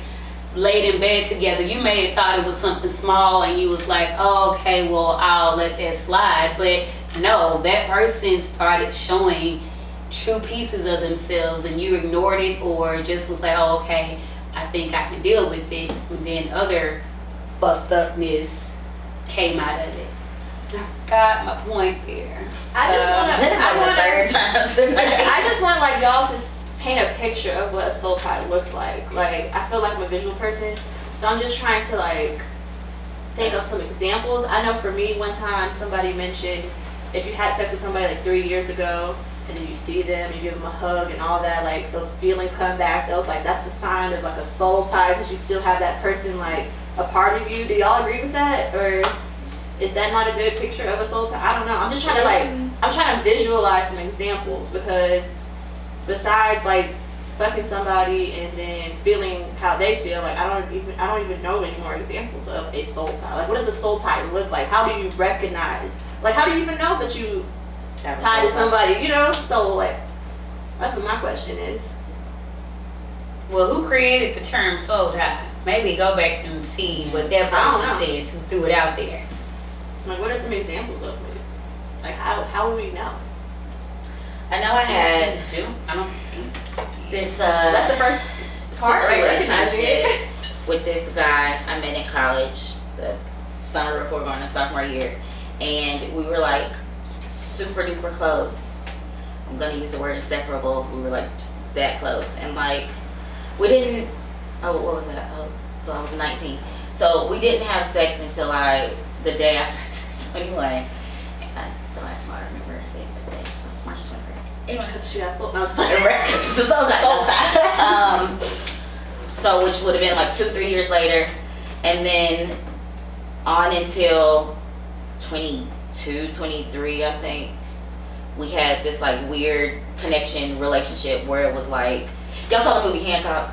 laid in bed together. You may have thought it was something small and you was like, oh, okay, well, I'll let that slide. But no, that person started showing true pieces of themselves and you ignored it or just was like, oh, okay, I think I can deal with it. And then other fucked upness came out of it. I got my point there. I just Uh, want to. That is like the third time tonight. I just want like y'all to paint a picture of what a soul tie looks like. Like I feel like I'm a visual person, so I'm just trying to like think of some examples. I know for me, one time somebody mentioned if you had sex with somebody like three years ago, and then you see them, you give them a hug and all that, like those feelings come back. That was like that's a sign of like a soul tie because you still have that person like a part of you. Do y'all agree with that, or is that not a good picture of a soul tie? I don't know. I'm just trying to like mm-hmm. I'm trying to visualize some examples because besides like fucking somebody and then feeling how they feel, like I don't even I don't even know any more examples of a soul tie. Like what does a soul tie look like? How do you recognize? Like how do you even know that you tied to somebody? You know? So like that's what my question is. Well, who created the term soul tie? Maybe go back and see what mm. that I don't person says who threw it out there. Like what are some examples of it? Like how how would we know? I know I had Do I don't this uh That's the first part, right? Recognizing situationship it. with this guy I met in college, the summer before going to sophomore year, and we were like super duper close. I'm gonna use the word inseparable. We were like that close, and like we didn't. Oh, what was that? Was, so I was 19. So we didn't have sex until I the day after 21. And I, the last one I remember the exact day, so March 21st. Anyway, Because she got sold. Right, 'cause it's soul tie. um, so which would have been like two, three years later, and then on until 22, 23, I think we had this like weird connection relationship where it was like y'all saw the movie Hancock.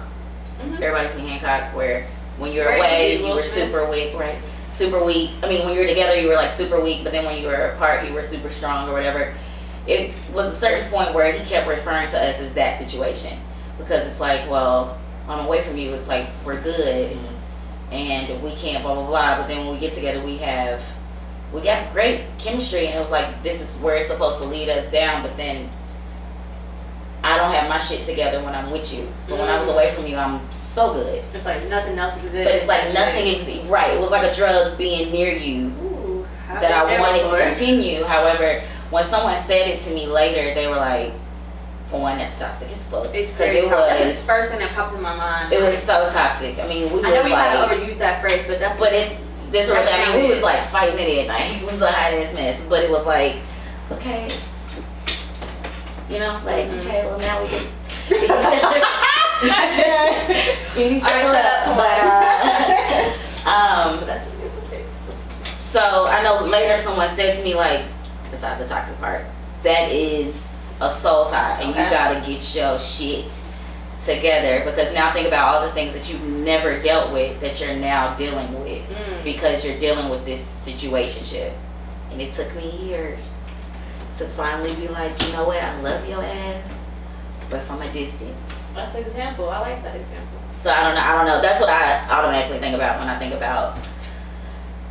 Mhm. Everybody's seen Hancock, where when you're Right, away, you were super weak, right? Super weak. I mean, when you were together, you were like super weak, but then when you were apart, you were super strong or whatever. It was a certain point where he kept referring to us as that situation because it's like, well, I'm away from you. It's like we're good, mm-hmm. and we can't blah blah blah. But then when we get together, we have we got great chemistry, and it was like this is where it's supposed to lead us down. But then I don't have my shit together when I'm with you, but when I was Mm. away from you, I'm so good. It's like nothing else exists. But it's like nothing ex- right. It was like a drug being near you Ooh, that I wanted before. to continue. However, when someone said it to me later, they were like, "For one, that's toxic as fuck." It's Because it toxic. That's was, the first thing that popped in my mind. it was so toxic. I mean, we I know was we kind like, of overuse that phrase, but that's but it. This was, I mean, we it was like fighting it at night. It was a hot ass mess, but it was like, okay, you know, like Mhm. okay, well now we can beat each other. beat each other shut up. But uh, um, But that's that's okay. So I know later someone said to me like, besides the toxic part, that is a soul tie, and Okay. you gotta get your shit together because now think about all the things that you've never dealt with that you're now dealing with Mm. because you're dealing with this situationship, and it took me years to finally be like, you know what, I love your ass, but from a distance. That's an example. I like that example. So I don't know. I don't know. That's what I automatically think about when I think about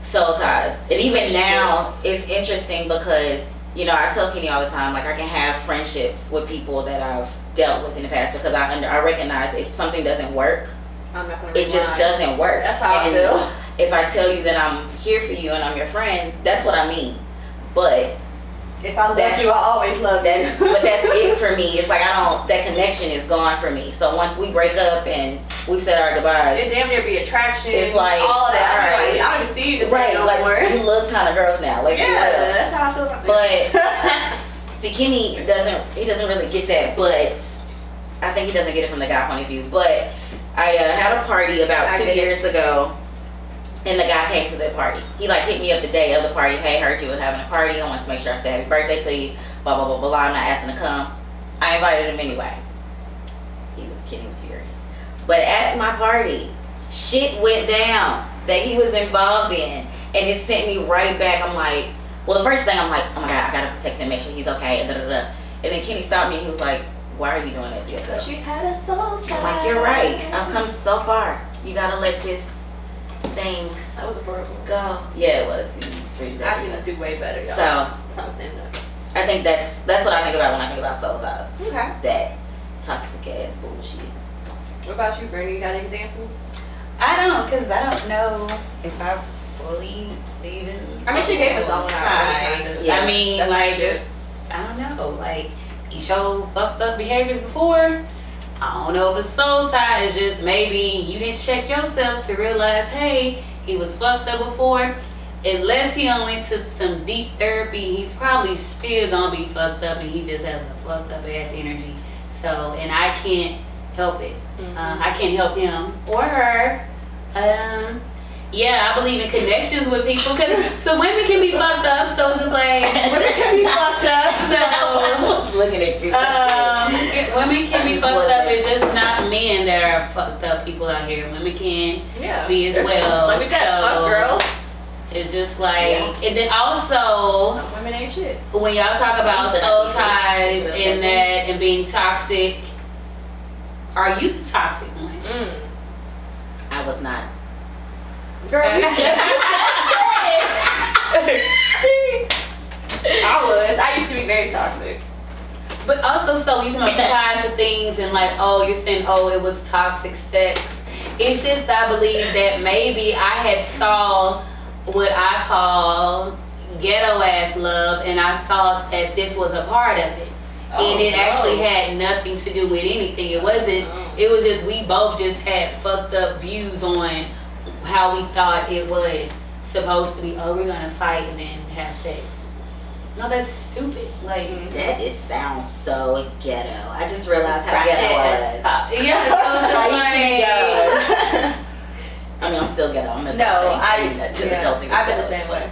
soul ties. And even now, it's interesting because you know I tell Kenny all the time, like I can have friendships with people that I've dealt with in the past because I under I recognize if something doesn't work, I'm not gonna. it just doesn't work. That's how I feel. If I tell you that I'm here for you and I'm your friend, that's what I mean. But If I love That's- you, I always love that's you. but that's it for me. It's like I don't that connection is gone for me. So once we break up and we've said our goodbyes, It damn near be attraction. It's like, all of that. I'm alright. I don't even see you the same right, no like more. you look kind of girls now. Like yeah, yeah. that's how I feel about But see, Kenny doesn't he doesn't really get that, but I think he doesn't get it from the guy point of view. But I uh, had a party about I two get it. years ago, and the guy came to the party. He like hit me up the day of the party. Hey, heard you were having a party. I want to make sure I say happy birthday to you. Blah blah blah blah. I'm not asking to come. I invited him anyway. He was kidding, he was furious. But at my party, shit went down that he was involved in, and it sent me right back. I'm like, well, the first thing I'm like, oh my god, I gotta protect him, make sure he's okay, and da da da. And then Kenny stopped me. He was like, why are you doing that to yourself? She had a soul tie. I'm like, you're right. I've come so far. You gotta let this thing That was horrible. go. Yeah, it was. It was pretty I good. can do way better, y'all. So I'm standing up. I think that's that's what I think about when I think about soul ties. Okay. That toxic ass bullshit. What about you, Bernie? You got an example? I don't, cause I don't know if I fully believe in. I mean, she gave us all soul one ties. kind of. Yeah. I mean, That's like, just, I don't know, like, you showed fucked up behaviors before. I don't know if it's soul tie. It's just maybe you didn't check yourself to realize, hey, he was fucked up before. Unless he went to some deep therapy, he's probably still gonna be fucked up, and he just has a fucked up ass energy. So, and I can't help it. Mm-hmm. Uh, I can't help him or her. Um, yeah, I believe in connections with people because so women can be fucked up. So it's just like women can be fucked up. So looking at you. um, women can be fucked wasn't- up. It's just not men that are fucked up people out here. Women can. yeah. be as well, like we said, so- fuck girls. It's just like, Yeah. and then also Some women ain't shit. when y'all talk about Some soul said ties that. and that and being toxic, are you the toxic one? Mm. I was not. Girl, you See? I was. I used to be very toxic. But also, so you about ties to things and like, oh, you're saying, oh, it was toxic sex. It's just I believe that maybe I had saw what I call ghetto ass love, and I thought that this was a part of it. and it Oh, actually had nothing to do with anything. It wasn't. Oh. It was just we both just had fucked up views on how we thought it was supposed to be. Oh, we're gonna fight and then have sex. No, that's stupid. Like, Mhm. That is sounds so ghetto. I just realized how ghetto I as was. yeah, so it's I just used to be like. ghetto. I mean, I'm still ghetto. I'm adulting. No, I- mean, that- yeah, adulting I've been the same way.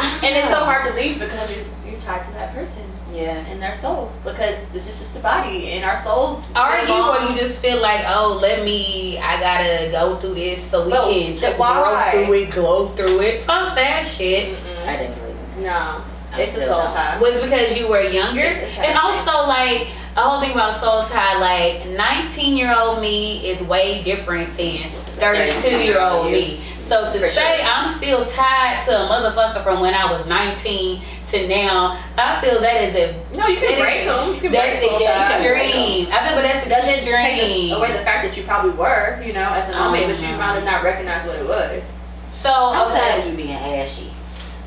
And it's so hard to leave because you're, you're tied to that person Yeah. and their soul. Because this is just a body and our souls. Are you or you just feel like, oh, let me, I gotta go through this so we But can the- why? grow through it, glow through it. Fuck that shit. Mm-mm. I didn't believe it. No, I it's a still soul don't. tie. Was because you were younger? It's- it's And also, like, a whole thing about soul tie, like, 19 year old me is way different than 32 year old me. So to For say sure. I'm still tied to a motherfucker from when I was 19 to now, I feel that is a No, you can that is- break them. You can that's break soul ties. extreme. I feel, but that's Doesn't take extreme. away the fact that you probably were, you know, at the moment, but you Uh-huh. might have not recognized what it was. So I'm okay, tired of you being ashy.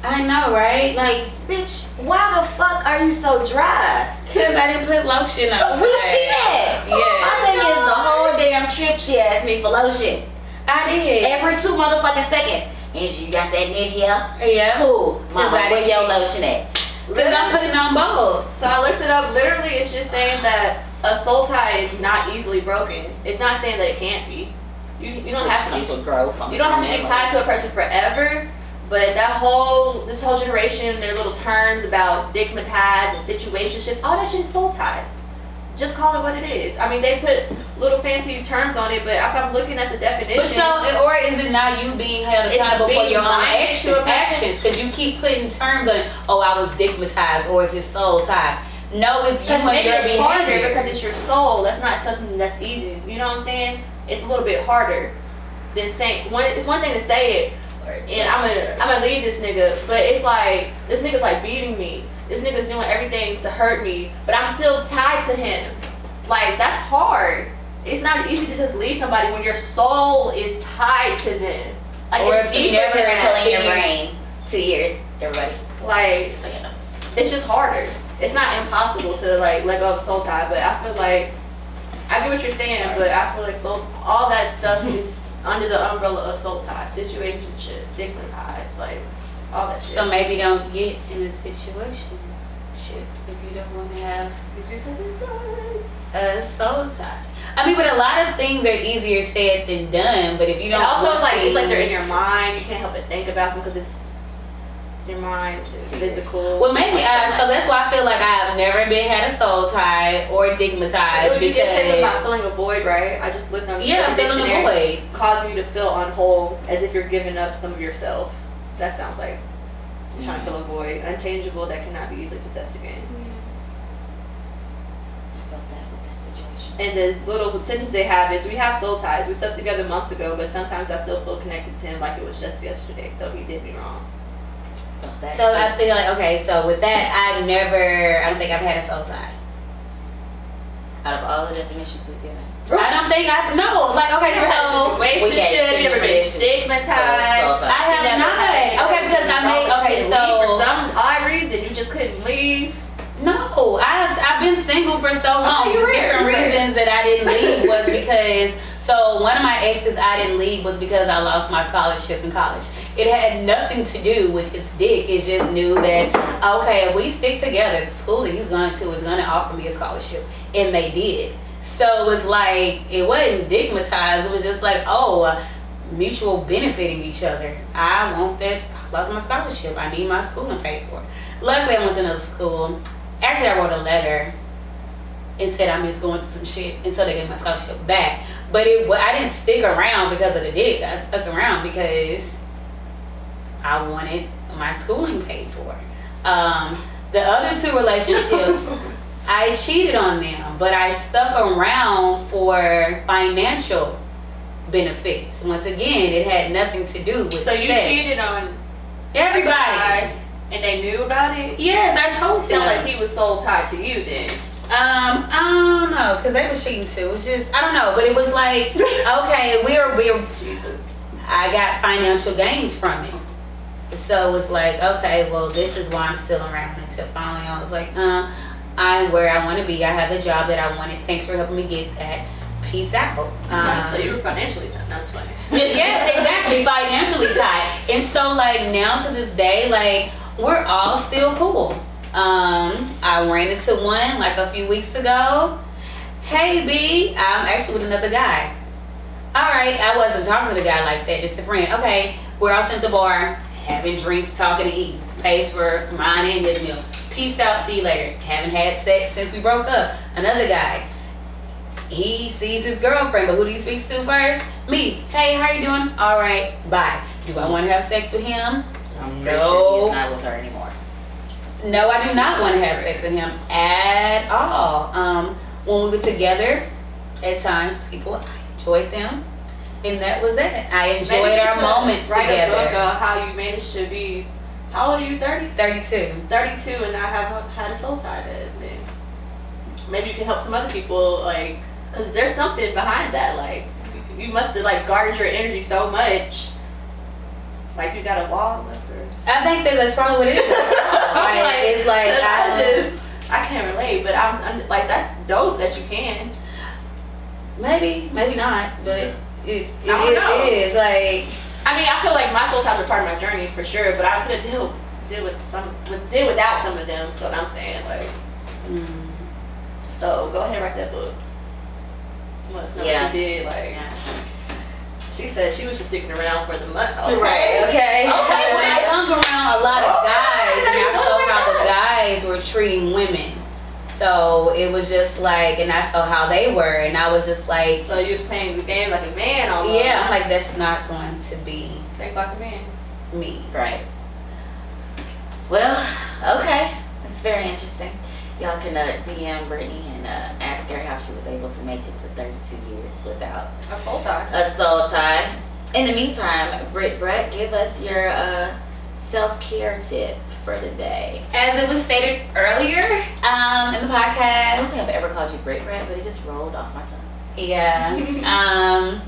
I know, right? Like, bitch, why the fuck are you so dry? Because I didn't put lotion on. We today. see that. Yeah. My thing is the whole damn trip she asked me for lotion. I did. Every two motherfucking seconds. And she got that Nivea. yeah. Cool. Mama, where your lotion at? Because I'm putting on both. So I looked it up. Literally, it's just saying that a soul tie is not easily broken. It's not saying that it can't be. You, you don't Which have to be. with growth. You don't have to be tied to a person forever. But that whole this whole generation, their little terms about dickmatized and situationships, all that shit is soul ties. Just call it what it is. I mean, they put little fancy terms on it, but if I'm looking at the definition, But so, or is it not you being held accountable for your own minded action, to a person. actions? Because you keep putting terms on, oh, I was stigmatized, or is it soul tied? No, it's you and your it's harder because it's your soul. That's not something that's easy. You know what I'm saying? It's a little bit harder than saying. One, it's one thing to say it, and I'm gonna I'm gonna leave this nigga, but it's like this nigga's like beating me. This nigga's doing everything to hurt me, but I'm still tied to him. Like that's hard. It's not easy to just leave somebody when your soul is tied to them. Like Or it's if you deeper never than Miracle in your brain. Two years, everybody. Like Just so you know. it's just harder. It's not impossible to like let go of soul tie, but I feel like I get what you're saying, but I feel like soul all that stuff is under the umbrella of soul tie, situationships, stigmatized, like all that shit. So maybe don't get in a situation shit if you don't want to have a soul tie. I mean, but a lot of things are easier said than done. But if you don't, also it's like it's like they're in your mind. You can't help but think about them because it's it's your mind, it's Two physical. Well, maybe I, so. That's why I feel like I've never been had a soul tie or stigmatized you did say something about feeling a void, right? I just looked on yeah, the feeling a dictionary. void. Cause you to feel unwhole, as if you're giving up some of yourself. That sounds like you're trying to mm-hmm. fill a void, untangible that cannot be easily possessed again. I felt that with that situation. And the little sentence they have is, "We have soul ties. We slept together months ago, but sometimes I still feel connected to him like it was just yesterday, though he did me wrong." That So I feel like okay. So with that, I've never. I don't think I've had a soul tie. out of all the definitions we've given. I don't think I no. Like okay, You ever had a so. situation, we gave you two never been stigmatized. I have not. Okay, because I made okay. couldn't for So some odd reason, you just couldn't leave. no, I I've been single for so oh, long. Oh, the different reasons that I didn't leave was because so one of my exes I didn't leave was because I lost my scholarship in college. It had nothing to do with his dick. It just knew that okay, if we stick together, the school that he's going to is going to offer me a scholarship, and they did. So it was like it wasn't stigmatized. It was just like oh, uh, mutual benefiting each other. I want that. I lost my scholarship. I need my schooling paid for. Luckily, I went to another school. Actually, I wrote a letter and said I'm just going through some shit, and so they gave my scholarship back. But it, I didn't stick around because of the dick. I stuck around because I wanted my schooling paid for. Um, the other two relationships, I cheated on them, but I stuck around for financial benefits. Once again, it had nothing to do with So you sex. cheated on Everybody. and they knew about it. Yes, I told them. like he was soul tied to you then. Um, I don't know, cause they was cheating too. It was just I don't know, but it was like okay, we are we are Jesus. I got financial gains from it. So it's like, okay, well, this is why I'm still around. Until finally, I was like, uh, I'm where I want to be. I have the job that I wanted. Thanks for helping me get that. Peace out. Um, so you were financially tied. That's funny. yes, exactly. Financially tied. And so, like, now to this day, like, we're all still cool. Um, I ran into one like a few weeks ago. Hey, B, I'm actually with another guy. All right, I wasn't talking to the guy like that, just a friend. Okay, we're all at the bar, having drinks, talking and eating. Pays for mine and his meal. Peace out, see you later. Haven't had sex since we broke up. Another guy. He sees his girlfriend, but who do he speak to first? Me. Hey, how you doing? All right, bye. Do I want to have sex with him? I'm pretty No. sure he's not with her anymore. No, I do not want to have sex with him at all. Um, when we were together, at times people I enjoyed them, and that was it. I enjoyed Maybe our moments write a book together. of how you managed to be. How old are you? 30? Thirty-two. 32 and not have had a soul tie to it. Maybe you can help some other people, like, because there's something behind that. Like, you must have like guarded your energy so much. Like you got a wall up or. I think that that's probably what it is. Like, like, it's like I I just I can't relate, but I'm, I'm like that's dope that you can. maybe, maybe not, but it it I is. It is like I mean, I feel like my soul ties are part of my journey for sure, but I could have deal deal with some with, deal without some of them. So what I'm saying, like, mm, so go ahead and write that book. Let us know Yeah. what you did. Like, she said she was just sticking around for the money. Right, okay. Okay, when I hung around a lot of Okay, guys, and I saw how the guys were treating women. So it was just like, and I saw how they were, and I was just like, So you was playing the game like a man almost. yeah, I'm like, that's not going to be think like a man. me. Right. Well, okay. It's very interesting. Y'all can uh, DM Brittany and uh, ask her how she was able to make it to 32 years without A soul tie. a soul tie. In the meantime, Britt Brett, give us your uh, self care tip for the day. As it was stated earlier um, in the podcast. I don't think I've ever called you Britt Brett, but it just rolled off my tongue. yeah, um,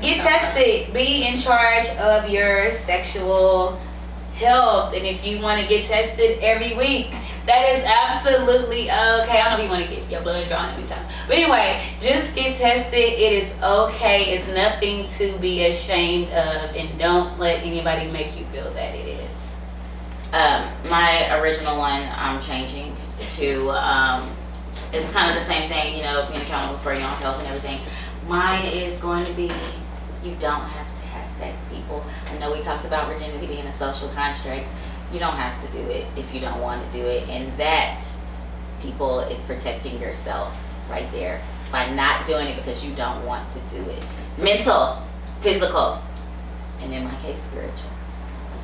get tested. Be in charge of your sexual health, and if you want to get tested every week, that is absolutely okay. I don't know if you want to get your blood drawn every time, but anyway, just get tested. It is okay. It's nothing to be ashamed of, and don't let anybody make you feel that it is. Um, my original one, I'm changing to. Um, it's kind of the same thing, you know, being accountable for your own health and everything. Mine is going to be, you don't have to have sex, people. I know we talked about virginity being a social construct. You don't have to do it if you don't want to do it, and that, people, is protecting yourself right there by not doing it because you don't want to do it. Mental, physical, and in my case, spiritual.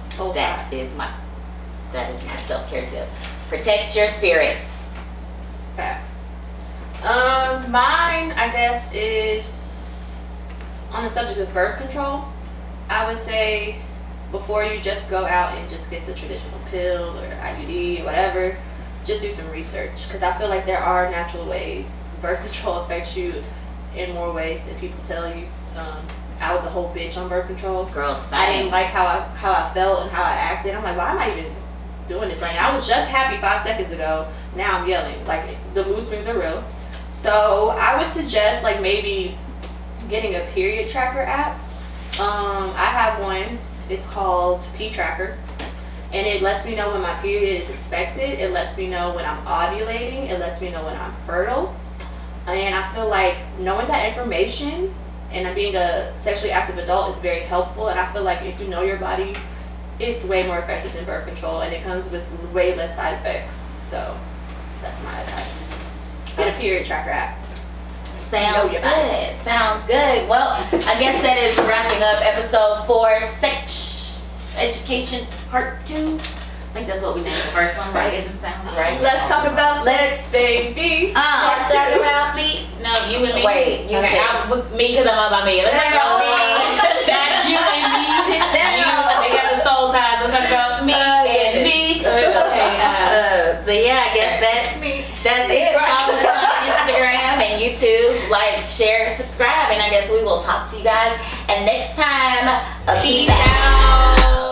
Soul That ties. is my that is my self care tip. Protect your spirit. Facts. Um, mine, I guess, is on the subject of birth control. I would say before you just go out and just get the traditional pill or IUD or whatever, just do some research because I feel like there are natural ways. Birth control affects you in more ways than people tell you. Um, I was a whole bitch on birth control. Girl, I didn't like how I how I felt and how I acted. I'm like, why am I even doing this right now? I was just happy five seconds ago. Now I'm yelling. Like the mood swings are real. So I would suggest like maybe getting a period tracker app. Um, I have one. It's called P Tracker, and it lets me know when my period is expected. It lets me know when I'm ovulating. It lets me know when I'm fertile. And I feel like knowing that information and being a sexually active adult is very helpful. And I feel like if you know your body, it's way more effective than birth control, and it comes with way less side effects. So that's my advice. Get a period tracker app. Sounds Know your body. good. Sounds good. Well, I guess that is wrapping up episode four, sex education part two. I think that's what we named the first one, right? It sounds right. Let's talk about sex, Let's baby. Uh, Let's talk about me. No, you and me. Wait, you okay, said- I was with me because I'm all about me. Let's talk about me. but yeah, I guess that's me. That's it. Follow us on Instagram and YouTube. Like, share, subscribe, and I guess we will talk to you guys. And next time, peace, peace out. out.